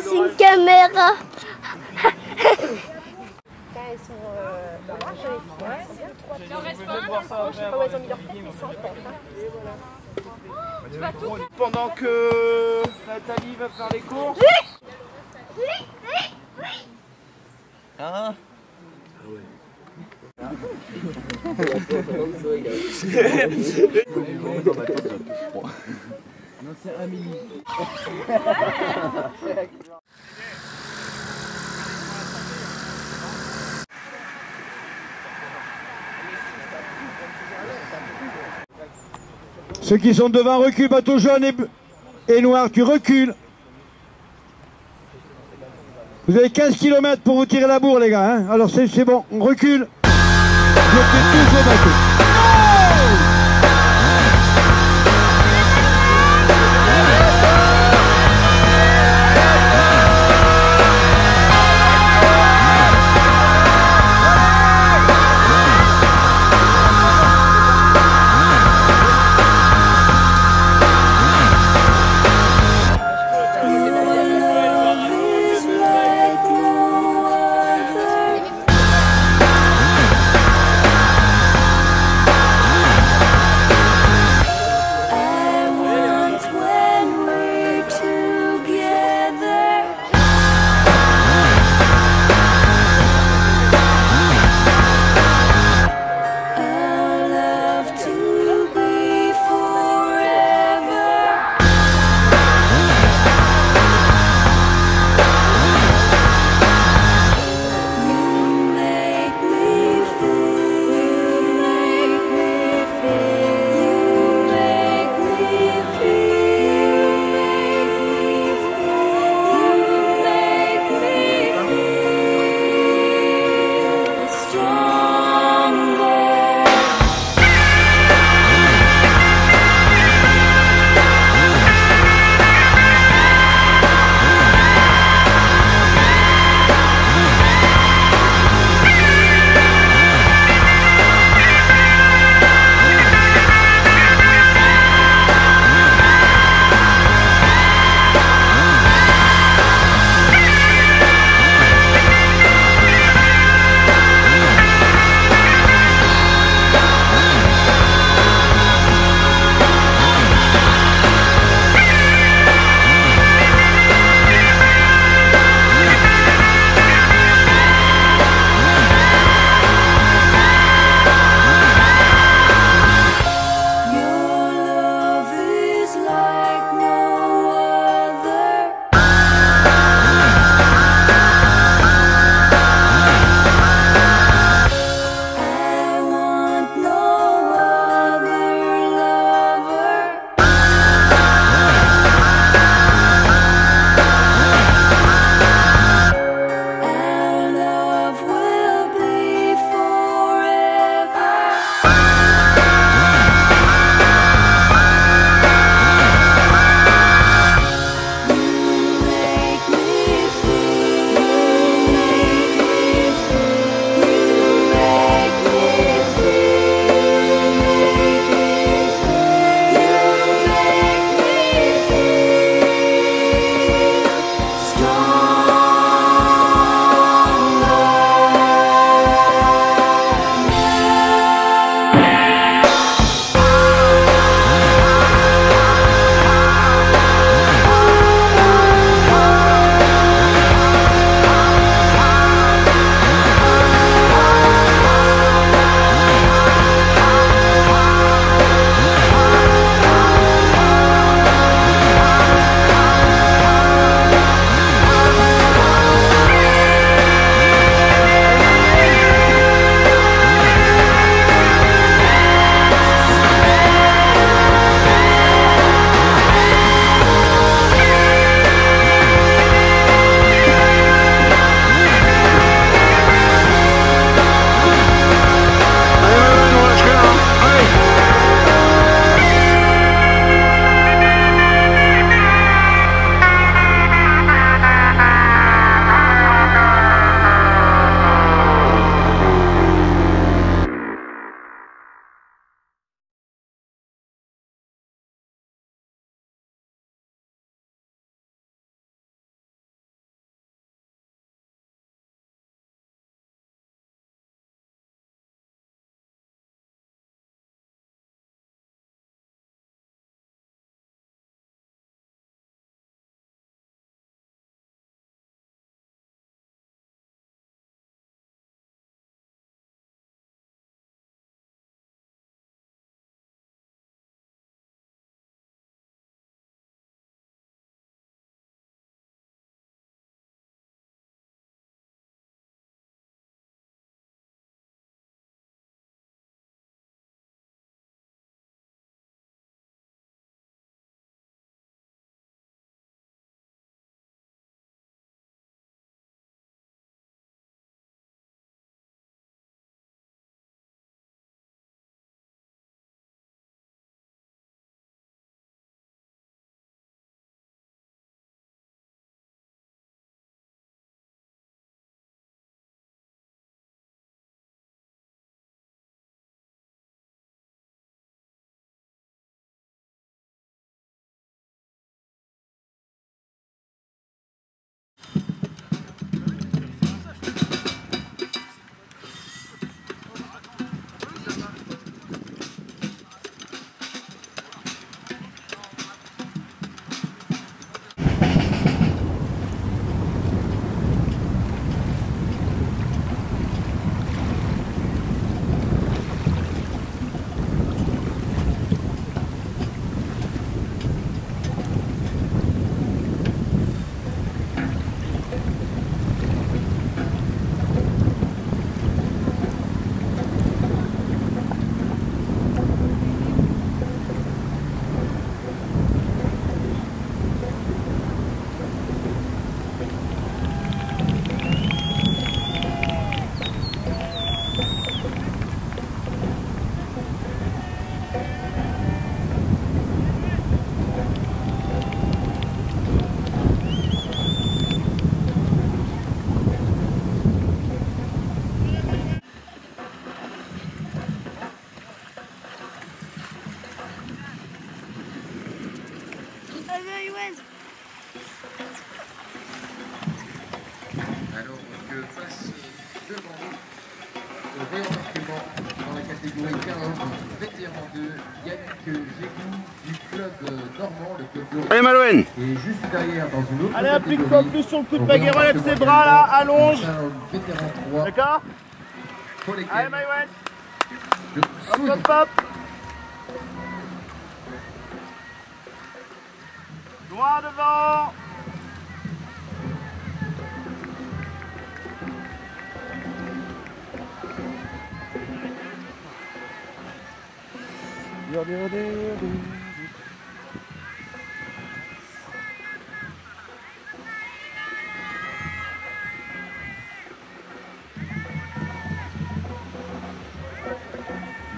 C'est une caméra. Elles sont euh, bah, je les filles, elles sont bien trois petites. Je sais pas où elles ont mis leur tête, mais sans tête. hein. Pendant que Nathalie va faire les courses. Hein? Ceux qui sont devant reculent, bateau jaune et, et noir, tu recules. Vous avez 15 km pour vous tirer la bourre, les gars. hein. Alors c'est bon, on recule. Je fais tous au bateau. Vétéran 2, Yannick Gégou du club normand, le club de Allez Malouane Et juste derrière, dans une autre Allez, applique-toi plus sur le coup de baguette, relève ses bras là, allonge. Vétéran 3, D'accord Allez, je Hop, hop, hop. Droit devant.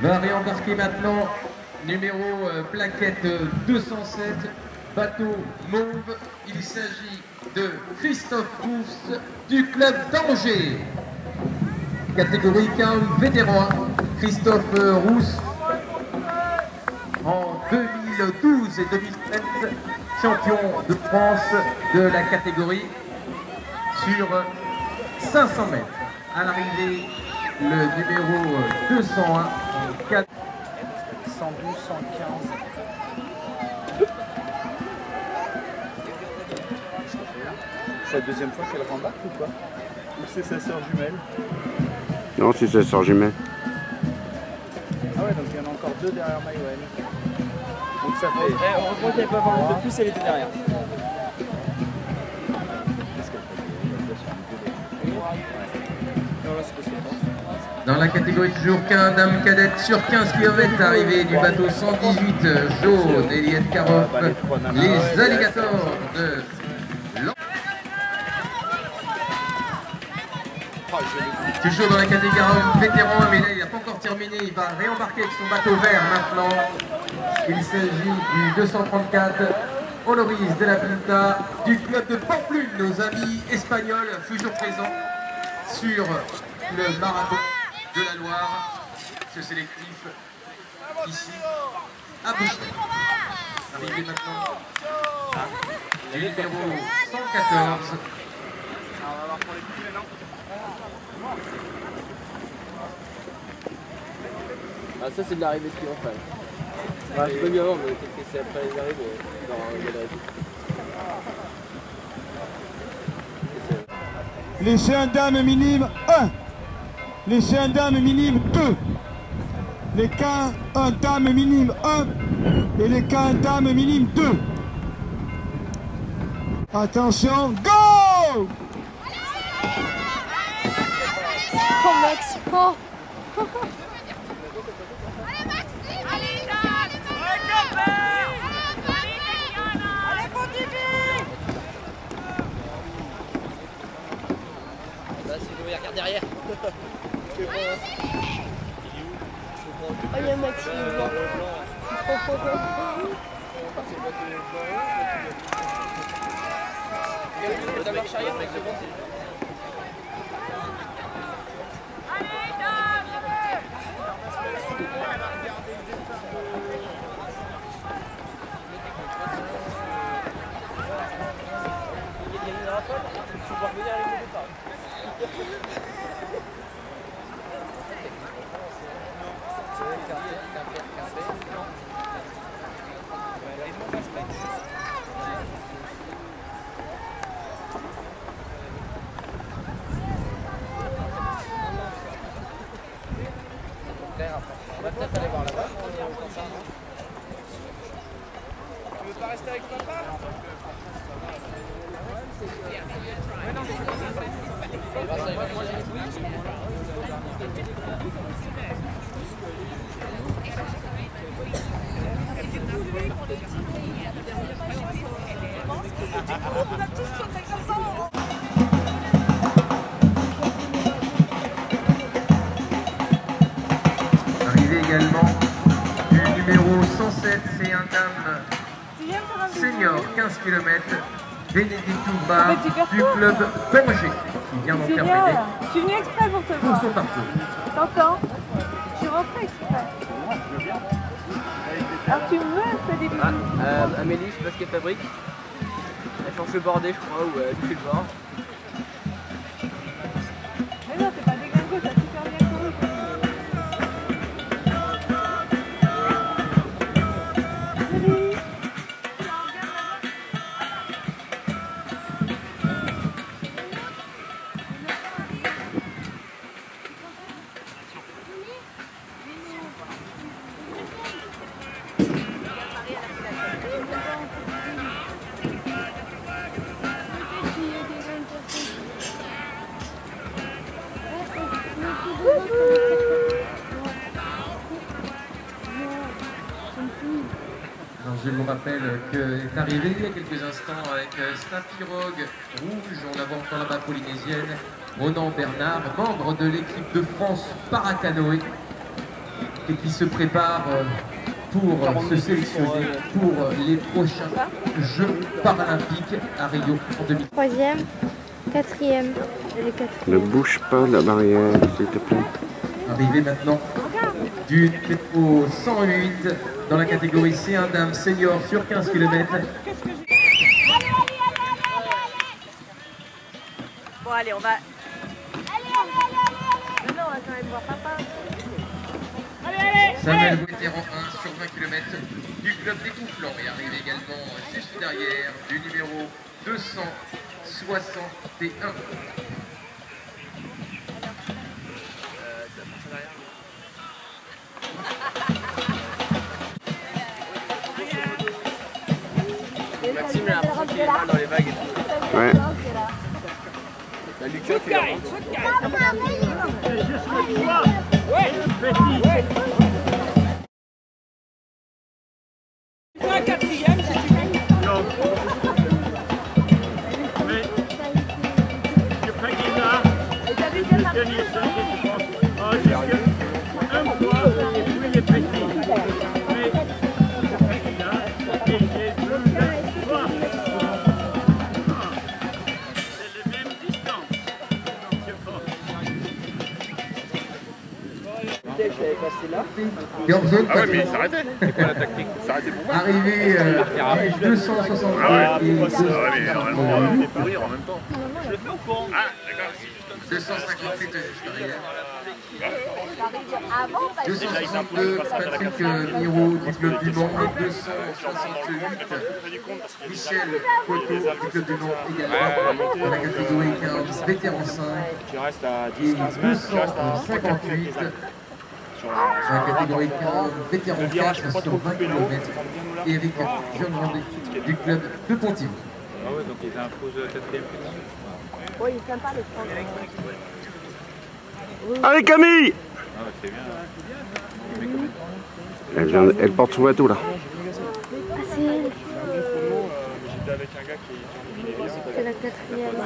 Va réembarquer maintenant numéro euh, plaquette 207, bateau mauve. Il s'agit de Christophe Rousse du club d'Angers. Catégorie 15 vétéran 1, Christophe euh, Rousse en 2012 et 2013 champion de France de la catégorie sur 500 mètres. À l'arrivée, le numéro 201, 4 112, 115. C'est la deuxième fois qu'elle rembarque ou quoi Ou c'est sa sœur jumelle? Non, c'est sa sœur jumelle. Ah ouais, donc deux derrière Maïwen. Donc ça fait. Eh, heureusement qu'il n'y avait pas vraiment de plus, elle était derrière. Dans la catégorie toujours 15, dame cadette sur 15 km, arrivée du bateau 118 jaune, Eliette Karoff, les alligators de Lan- Toujours dans la catégorie vétéran, mais là il n'a pas encore terminé, il va réembarquer avec son bateau vert maintenant. Il s'agit du 234 Honoris de la Pinta du club de Pamplune, nos amis espagnols, toujours présents sur le marathon de la Loire, ce sélectif ici à. Arrivé maintenant du numéro 114. Ah ça c'est de l'arrivée triomphale. Enfin, je peux bien avant, mais peut-être que c'est après les arrivées dans le galerie. Laissez un dame minime 1. Laissez un dame minime 2. Les cas un dame minime 1 et les cas dame minime 2. Attention, go Oh Max Oh regarde derrière. Oh il y a Max qui est blanc. La marche arrière avec ce bon On va numéro 107, c'est un dame senior 15 km, Bénédicte Bar du club d'Angers qui vient d'en terminer Je suis venue exprès pour te pour voir. son parcours. T'entends Je suis rentrée exprès. Alors tu me veux, des bisous. Ah, euh, Amélie, je sais pas ce qu'elle fabrique. plancher bordé, je crois, ou euh, toucher le bord. Est arrivé il y a quelques instants avec euh, rouge en avant dans la bas polynésienne, Ronan Bernard, membre de l'équipe de France paracanoë et qui se prépare euh, pour euh, se sélectionner pour euh, les prochains Jeux paralympiques à Rio en 2000. Troisième, quatrième. Est quatrième. Ne bouge pas la barrière, s'il te plaît. Arrivé maintenant du dépôt 108 dans la catégorie C1 Dame Senior sur 15 km. Bon, allez, on va. Non, on va même voir papa. Samuel Vétéran 1 sur 20 km du club des Conflans est arrivé également juste derrière du numéro 261. Dans les vagues et tout. Ouais. La Lucas. Je 260 Ah ouais, mais normalement, on en même temps. Je le fais au courant. Ah, d'accord. 258 Ariel. Avant, 262 Patrick Miro, du club du Mans, 268 Michel Coteau, du club du Mans également, dans la catégorie 15, vétéran 5, et 258 sur la catégorie 15 vétéran Le virage, 4 pas sur trop 20 couper l'eau. km et avec Jean Grandet du club de Pontivy. Ah ouais, donc ils imposent quatrième Oui, il est sympa le prendre. Allez Camille Ah ouais, c'est bien. elle, vient, elle porte son bateau là. Ah. J'étais avec un gars qui qui est C'est la quatrième.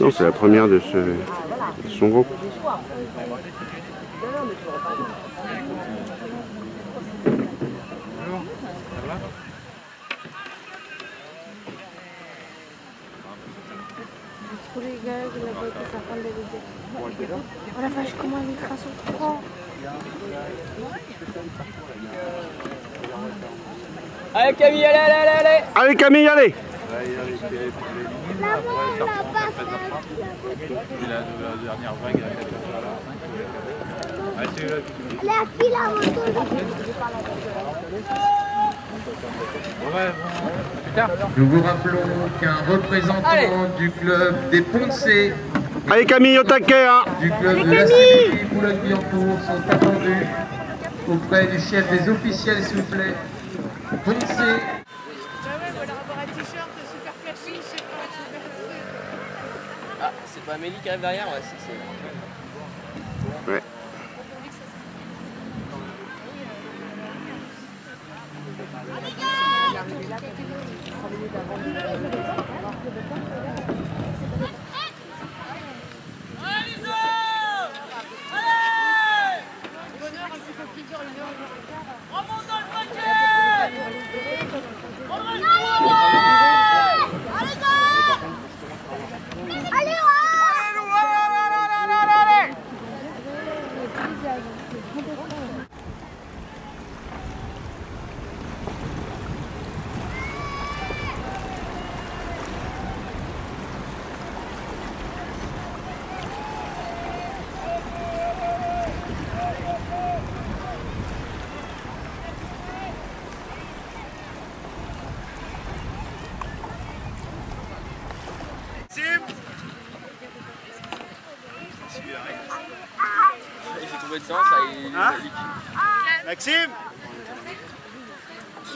Non, c'est la première de, ce, de son groupe. Tous les gars, je l'ai pas été sa femme de l'aider. Oh la vache, comment les traces sont trop. Allez Camille, allez, allez, allez, allez Allez Camille, allez Là, il y a les les- les minimes, après, ça reprend à 13h30. Et la, la dernière vague, Nous vous rappelons qu'un représentant Allez. du club des Poncés Allez Camille, au taquet hein du club de la CDI Boulogne-Billancourt sont attendus auprès du chef des officiels, s'il vous plaît. Poncé, Ouais, ouais, voilà, avoir un t-shirt super flashy, je sais pas, super truc. Ah, c'est pas Amélie qui arrive derrière Ouais, c'est. c'est-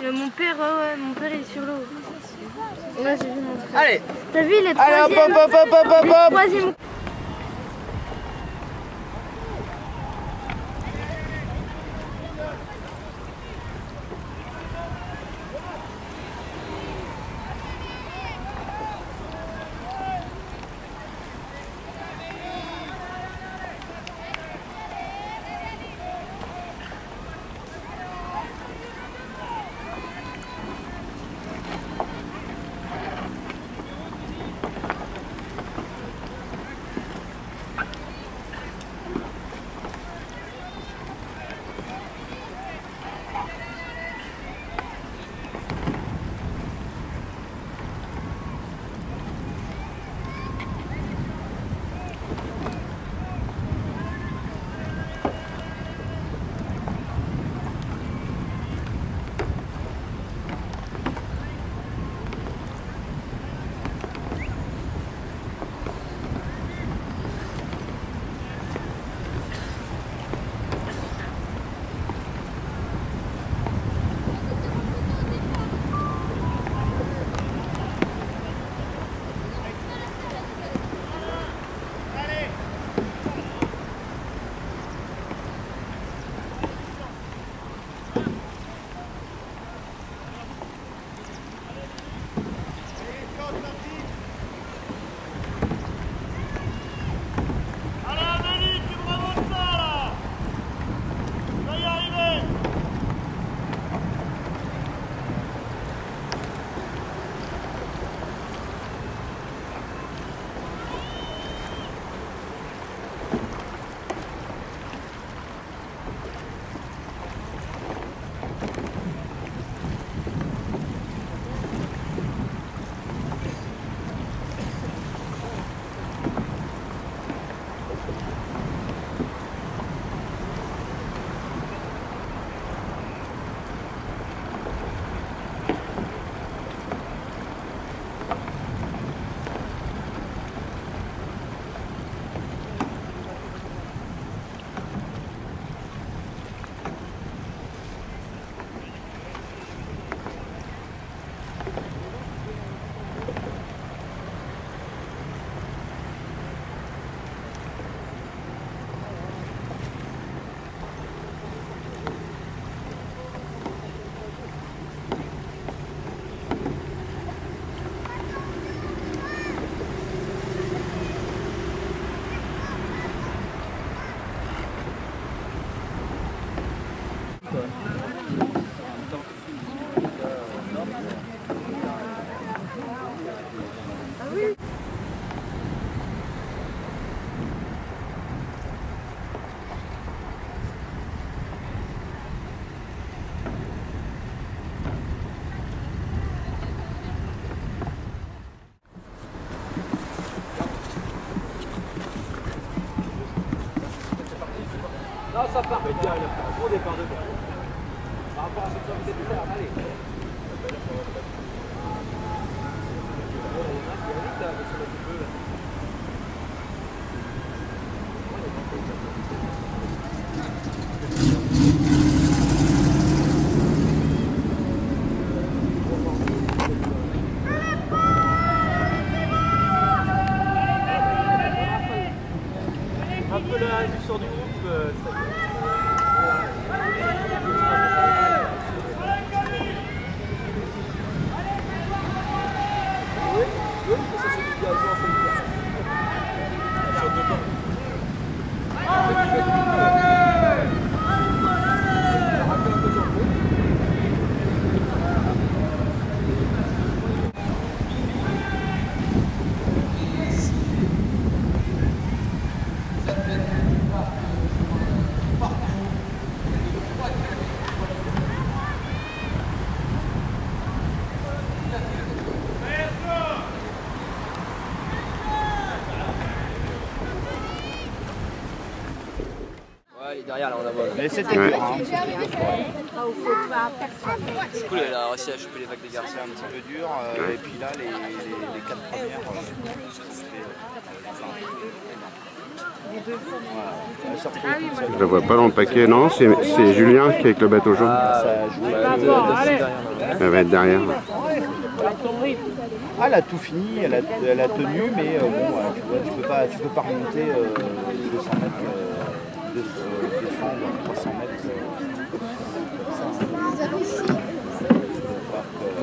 Euh, mon père, ouais, mon père est sur l'eau. Allez T'as vu, il est troisième. ça part. Mais c'était ouais. Du coup, elle a réussi à choper les vagues des garçons. un petit peu dur. Euh, ouais. Et puis là, les, les, les quatre premières, euh, Je la vois pas dans le paquet, non C'est Julien qui est avec le bateau jaune. Ah, euh, elle va être derrière. Ah, elle a tout fini, elle a, elle a tenu, mais euh, bon, tu vois, tu peux pas, tu peux pas remonter euh, 200 mètres de, de, de, de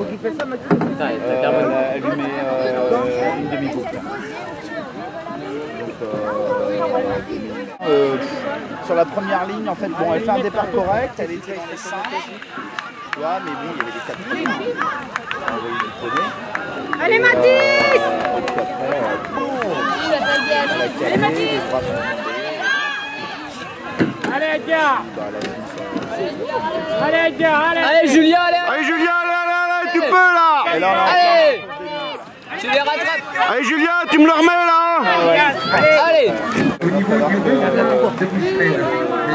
Putain, elle Euh, est carbone. elle, elle lui met euh, une demi-boucle. Donc, euh, euh, sur la première ligne, en fait, bon, elle fait un départ correct, elle était dans les 5. Tu vois, mais bon, il y avait des 4 lignes. On va lui donner. Allez, Et, Mathis donc après, elle a calé, les bras sont montés. Allez Edgar Bah, Allez Edgar, allez Allez Julien, allez Allez Julien, allez, allez, allez, tu peux là Allez. Tu les rattrapes. Allez Julien, tu me le remets là Allez. Au niveau du route de Bushman,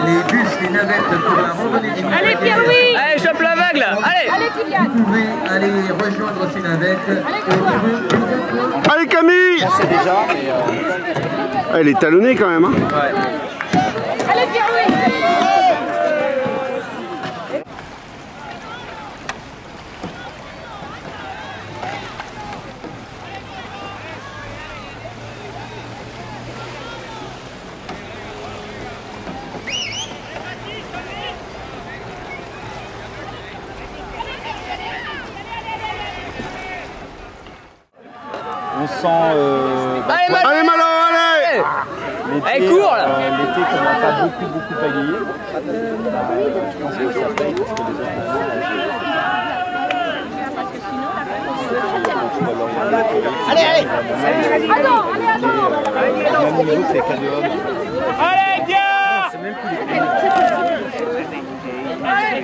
les bus, les navettes pour la randonnée du Allez, Pierre-Louis Allez, chope la vague là. Allez. Allez, Kylian Vous pouvez aller rejoindre ces navettes. Allez Camille. On sait déjà, mais euh, Elle est talonnée quand même. Hein. Allez, Pierre-Louis on sent euh, bah, Allez, Malo Allez Malo, allez l'été, Allez, cours, là. euh, l'été qu'on n'a pas beaucoup beaucoup payé. Euh, je pense que ça paye parce que les autres Allez, allez Attends, allez, attends même niveau. Allez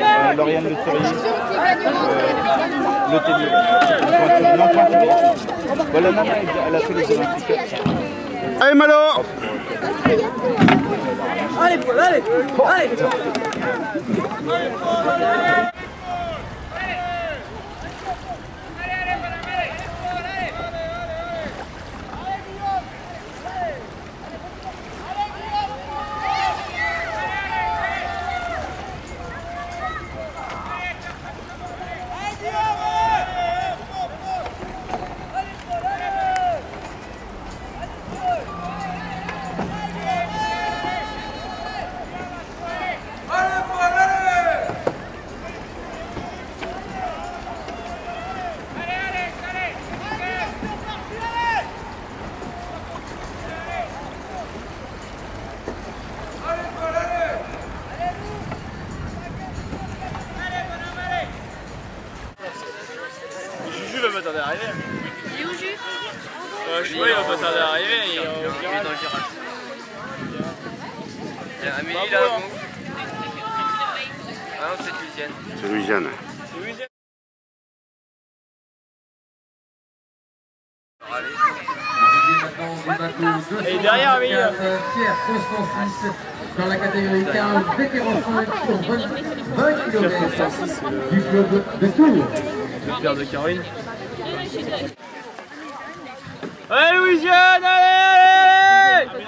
Euh, Lauriane Le euh, Le non Pointu. Voilà, non, elle a fait les Olympiques. Allez Malo Allez, Paul, allez Allez Juju va pas tarder à arriver. Il est où Juju euh, Je sais pas, il va pas tarder à arriver. Il est au virage. Il y a Amélie Bravo, là. hein. Ah non, c'est Lucienne. C'est Louisiane. Et derrière, oui. Pierre Constancis dans la catégorie 15, vétéran 5 sur 20, 20 km du club de Tours. Le père de Caroline. Allez Louisiane, allez, allez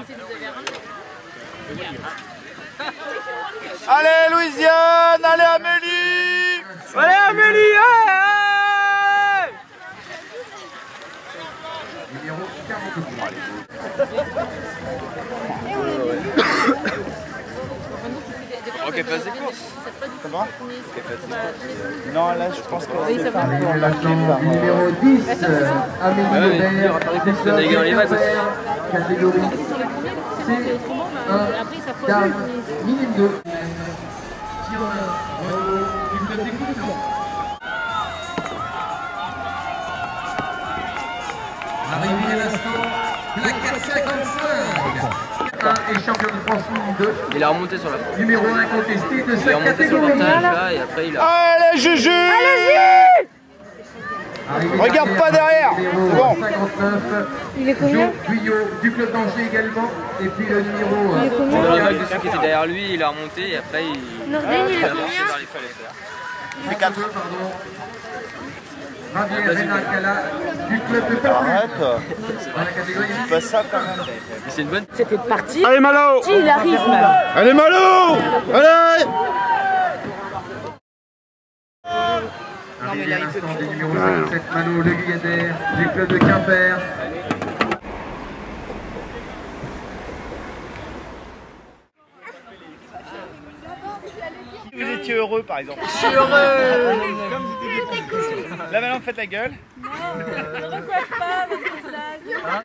Allez Louisiane, allez Amélie Allez Amélie, allez, allez Numéro 43. Ok, fasse des courses. Comment Non, là je pense par... euh, Numéro 10, euh, Amélie Lebert, catégorie C1, dame, minime 2. Arrivé à l'instant, la 455. Et champion de France minime 2, Il a remonté sur la fin. numéro 1 contesté de Il est cette remonté sur le catégorie. portage là et après il a. Allez Juju Arrivé Regarde dernière, pas derrière, c'est bon. 59. Il est combien Guyot du club d'Angers également. Et puis le numéro Il est euh, combien de ceux qui étaient derrière lui, il a remonté et après il. Nordine, il il est a avancé combien. Il fait 4. Javier Renacala du club de. Arrête. Pas ça quand même. C'est une bonne. C'était parti. Allez, Malo Si, il arrive même. Allez, Malo Allez Arrivé à l'instant des numéros Ouais, non. 57, Mano Le Guyader du club de Quimper. Vous étiez heureux par exemple. Je suis heureux. Là maintenant faites la gueule. Ah,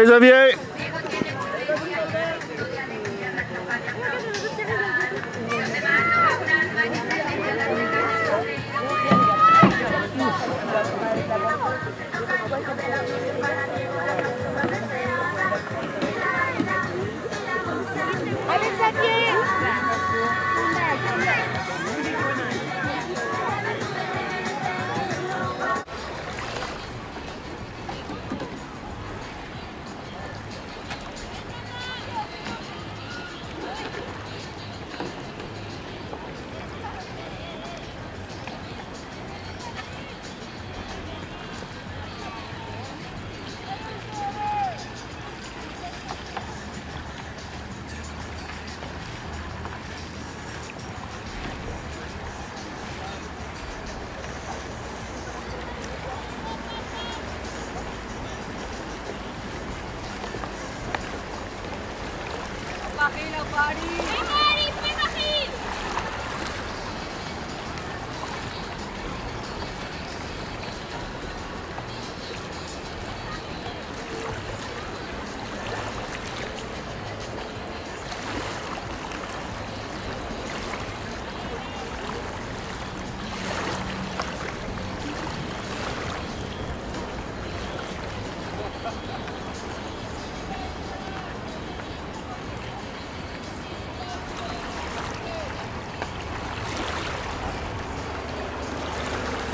Allez Xavier. Allez,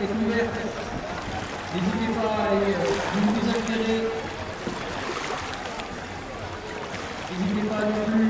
N'hésitez pas à aller vous inspirer. N'hésitez pas non plus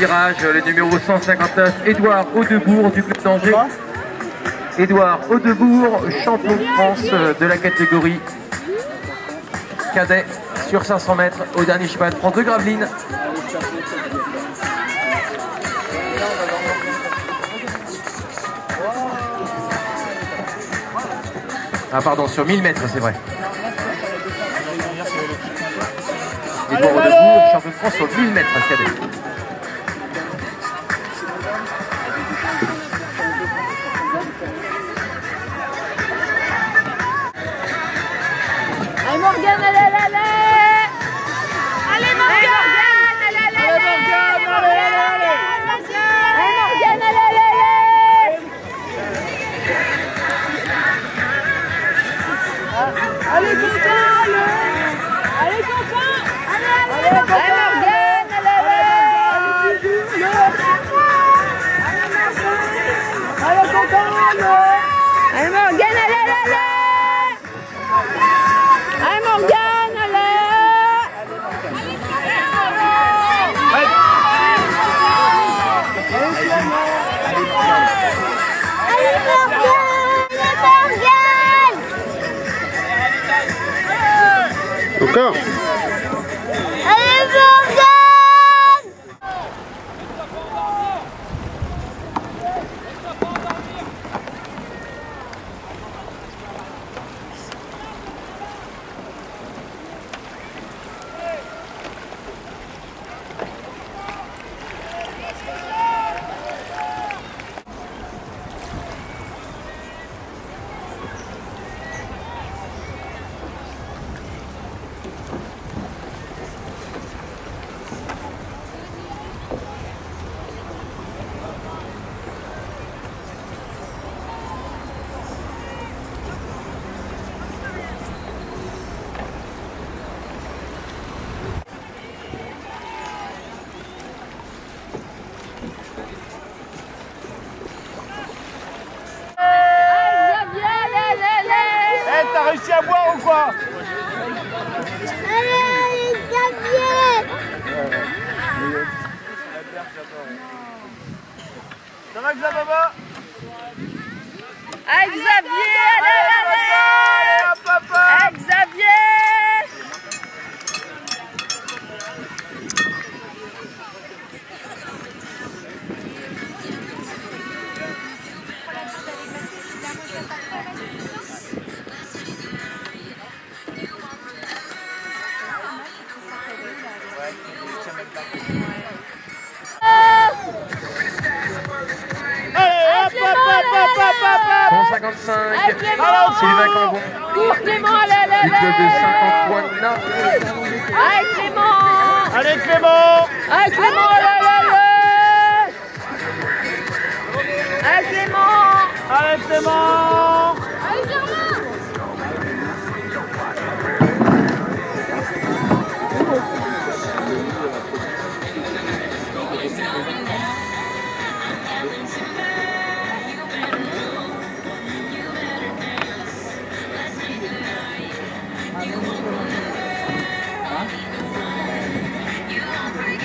virage, le numéro 159, Édouard Audebourg du club d'Angers. Édouard Audebourg, champion de France euh, de la catégorie cadet sur 500 mètres au dernier cheval de France de Gravelines. Ah pardon, sur 1000 mètres, c'est vrai. Edouard Audebourg, champion de France sur 1000 mètres, cadet. Lucão.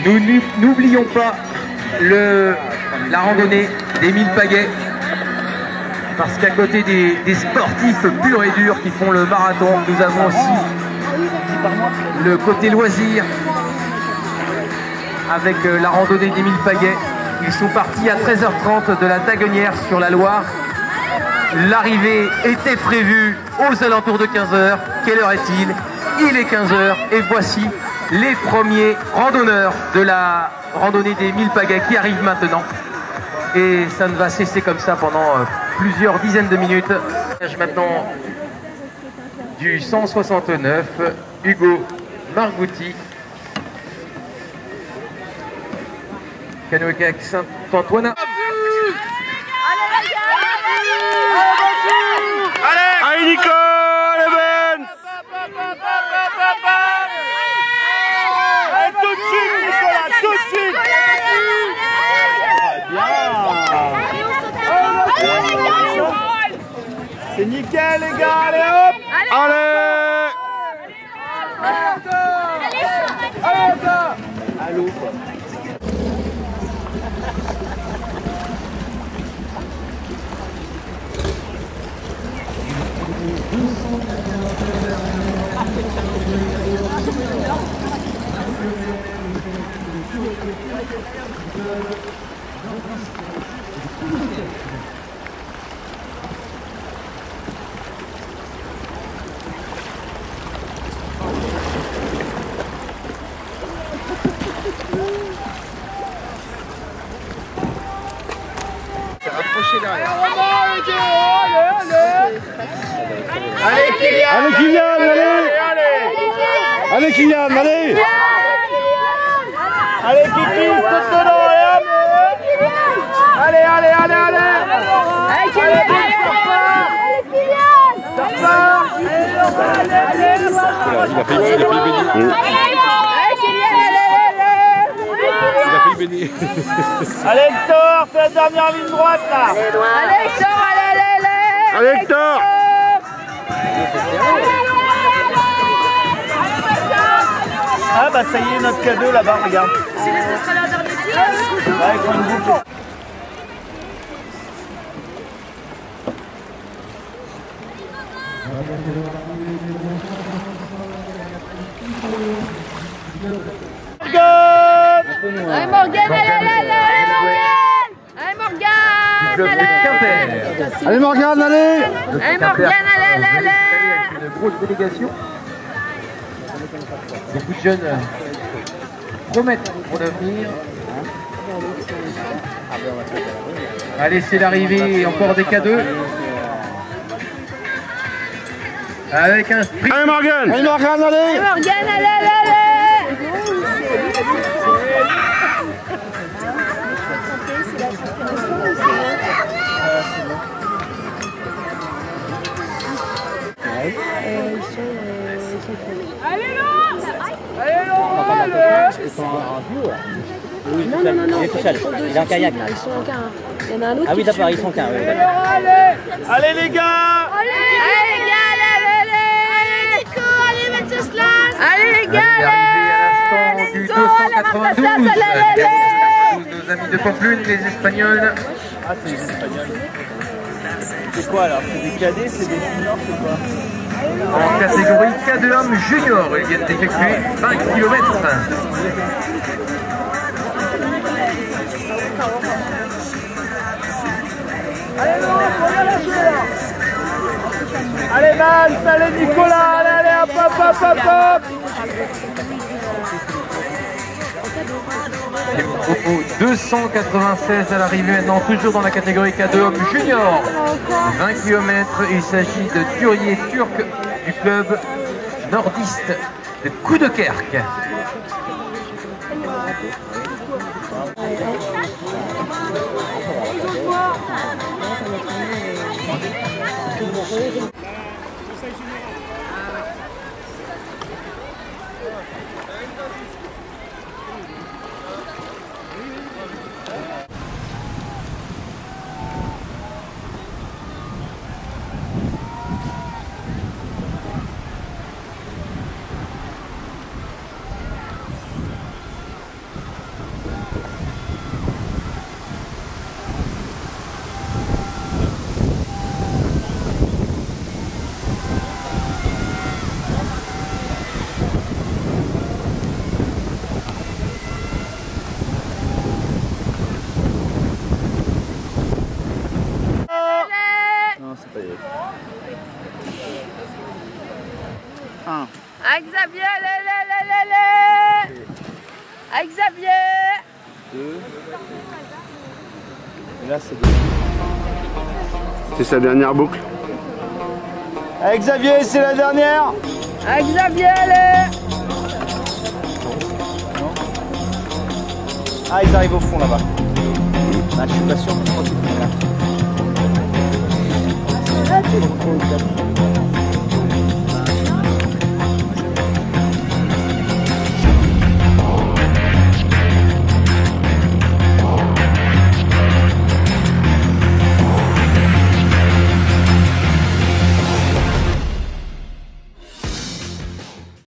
Nous n'ou- n'oublions pas le, la randonnée des mille pagaies. Parce qu'à côté des, des sportifs purs et durs qui font le marathon, nous avons aussi le côté loisir avec euh, la randonnée des mille pagaies. Ils sont partis à 13h30 de la Daguenière sur la Loire. L'arrivée était prévue aux alentours de 15h. Quelle heure est-il? Il est 15h et voici les premiers randonneurs de la randonnée des 1000 pagaies qui arrivent maintenant. Et ça ne va cesser comme ça pendant euh, plusieurs dizaines de minutes. Maintenant du 169, Hugo Margouti. Canoë-kayak Saint-Antoine. Allez Nicole Ben Allez tout de suite Nicolas, tout de suite C'est nickel les gars, allez hop. Allez Allô quoi Approchez derrière. Allez Kylian Allez Kylian, allez Allez Allez Kylian, allez Allez Kiki, saute dedans et hop Allez, allez, allez, allez Allez, Kylian Il a failli, il a failli bénir. Allez, Kylian, allez, allez Il a failli bénir. Allez Hector, fais la dernière ligne droite là Allez, Hector, allez, allez, allez Allez Hector Ah bah est, notre cadeau là-bas, regarde. Ce sera leur dernier tir Ouais, ils font une boucle. Morgane Allez, Morgane, allez, allez, allez, Morgane. Allez, Morgane allez Morgane, allez. Allez, Morgane, allez, allez, allez. Une grosse délégation. Beaucoup de jeunes promettent pour l'avenir. Allez, c'est l'arrivée encore des K2. Avec un sprint. Allez Morgane Allez Morgane, allez Allez, Morgane, allez, allez, est en duo là. Oui, tout. Il kayak. Ils sont. Il y en a un autre. Ah oui, d'accord, ils sont qu'un. Allez, les gars Allez, allez les gars, allez, allez Allez, allez, Allez, les gars, allez Nos amis de les Espagnols. Ah, c'est les Espagnols. C'est quoi alors? C'est des cadets, c'est des c'est quoi? En catégorie K de hommes junior, ils viennent d'effectuer 20 km. Allez Vance, allez Nicolas, allez, allez, hop, hop, hop, hop, hop Au 296 à l'arrivée maintenant, toujours dans la catégorie K2 hommes junior. 20 km, il s'agit de Turier Turc du club nordiste de Coudekerque c'est pas Eric. Un. À Xavier, allez, allez, allez, allez, allez. À Xavier. Deux. Et là, c'est deux. C'est sa dernière boucle. Allez Xavier, c'est la dernière À Xavier, allez. Ah, ils arrivent au fond là-bas. Ah, je suis pas sûr,